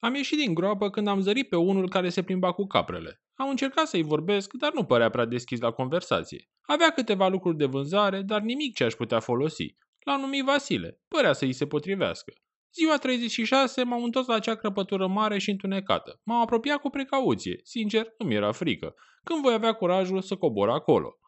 Am ieșit din groapă când am zărit pe unul care se plimba cu caprele. Am încercat să-i vorbesc, dar nu părea prea deschis la conversație. Avea câteva lucruri de vânzare, dar nimic ce aș putea folosi. L-a numit Vasile. Părea să îi se potrivească. Ziua 36 m-am întors la acea crăpătură mare și întunecată. M-am apropiat cu precauție. Sincer, nu mi era frică. Când voi avea curajul să cobor acolo.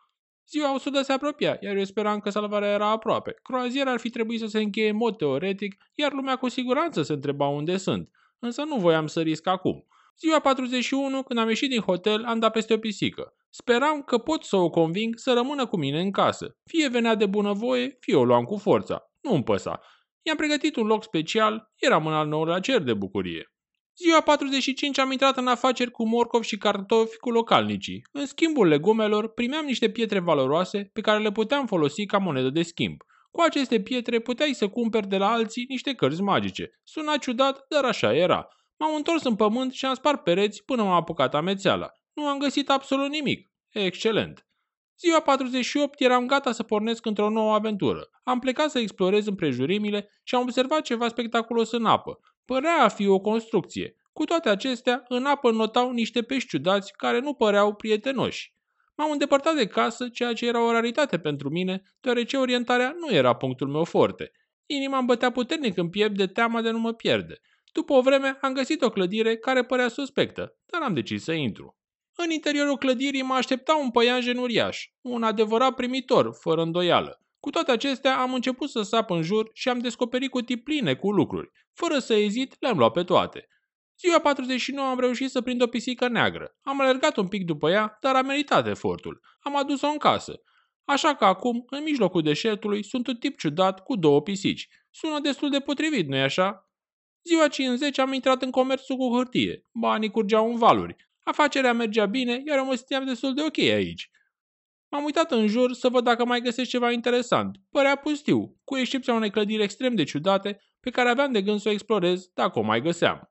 Ziua 100 se apropia, iar eu speram că salvarea era aproape. Croaziera ar fi trebuit să se încheie în mod teoretic, iar lumea cu siguranță se întreba unde sunt. Însă nu voiam să risc acum. Ziua 41, când am ieșit din hotel, am dat peste o pisică. Speram că pot să o conving să rămână cu mine în casă. Fie venea de bunăvoie, fie o luam cu forța. Nu îmi păsa. I-am pregătit un loc special, eram în al nouălea cer de bucurie. Ziua 45 am intrat în afaceri cu morcov și cartofi cu localnicii. În schimbul legumelor primeam niște pietre valoroase pe care le puteam folosi ca monedă de schimb. Cu aceste pietre puteai să cumperi de la alții niște cărți magice. Suna ciudat, dar așa era. M-am întors în pământ și am spart pereți până m-am apucat amețeala. Nu am găsit absolut nimic. Excelent. Ziua 48 eram gata să pornesc într-o nouă aventură. Am plecat să explorez împrejurimile și am observat ceva spectaculos în apă. Părea a fi o construcție. Cu toate acestea, în apă notau niște pești ciudați care nu păreau prietenoși. M-am îndepărtat de casă, ceea ce era o raritate pentru mine, deoarece orientarea nu era punctul meu forte. Inima îmi bătea puternic în piept de teama de nu mă pierde. După o vreme am găsit o clădire care părea suspectă, dar am decis să intru. În interiorul clădirii mă aștepta un păianjen uriaș, un adevărat primitor, fără îndoială. Cu toate acestea, am început să sap în jur și am descoperit cutii pline cu lucruri. Fără să ezit, le-am luat pe toate. Ziua 49 am reușit să prind o pisică neagră. Am alergat un pic după ea, dar a meritat efortul. Am adus-o în casă. Așa că acum, în mijlocul deșertului, sunt un tip ciudat cu două pisici. Sună destul de potrivit, nu-i așa? Ziua 50 am intrat în comerțul cu hârtie. Banii curgeau în valuri. Afacerea mergea bine, iar eu mă simțeam destul de ok aici. M-am uitat în jur să văd dacă mai găsesc ceva interesant. Părea pustiu, cu excepția unei clădiri extrem de ciudate, pe care aveam de gând să o explorez dacă o mai găseam.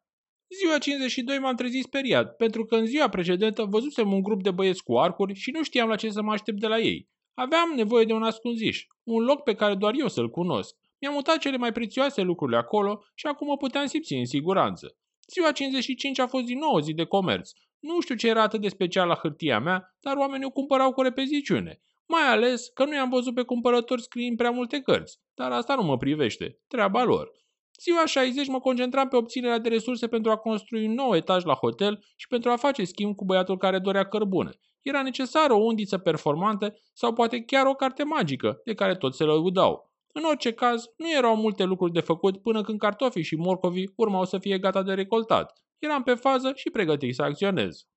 Ziua 52 m-am trezit speriat, pentru că în ziua precedentă văzusem un grup de băieți cu arcuri și nu știam la ce să mă aștept de la ei. Aveam nevoie de un ascunziș, un loc pe care doar eu să-l cunosc. Mi-am mutat cele mai prețioase lucruri acolo și acum mă puteam simți în siguranță. Ziua 55 a fost din nou o zi de comerț. Nu știu ce era atât de special la hârtia mea, dar oamenii o cumpărau cu repeziciune. Mai ales că nu i-am văzut pe cumpărători scriind prea multe cărți, dar asta nu mă privește, treaba lor. Ziua 60 mă concentram pe obținerea de resurse pentru a construi un nou etaj la hotel și pentru a face schimb cu băiatul care dorea cărbune. Era necesară o undiță performantă sau poate chiar o carte magică, de care toți se lăudau. În orice caz, nu erau multe lucruri de făcut până când cartofii și morcovii urmau să fie gata de recoltat. Eram pe fază și pregătit să acționez.